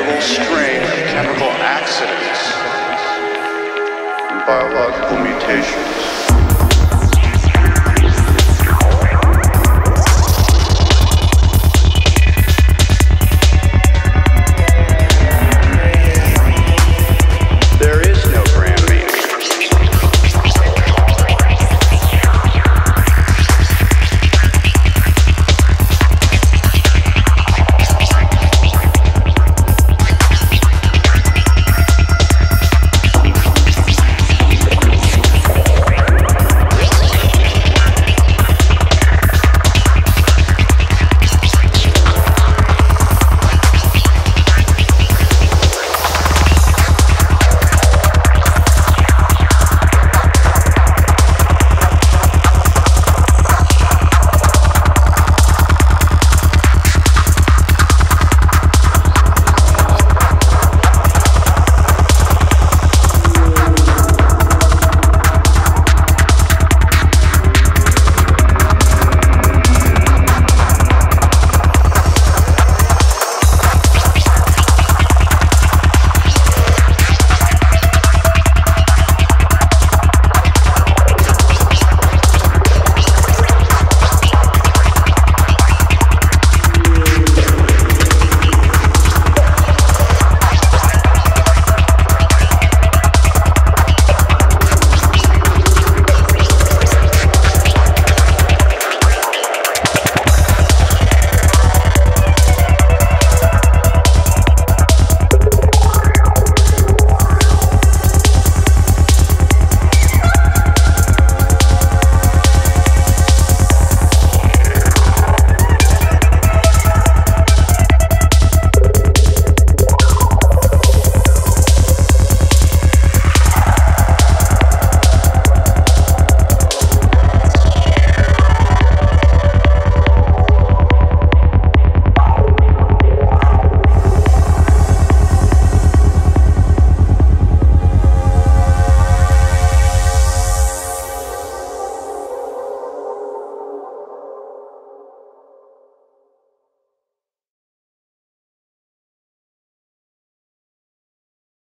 inevitable strain of chemical accidents and biological mutations.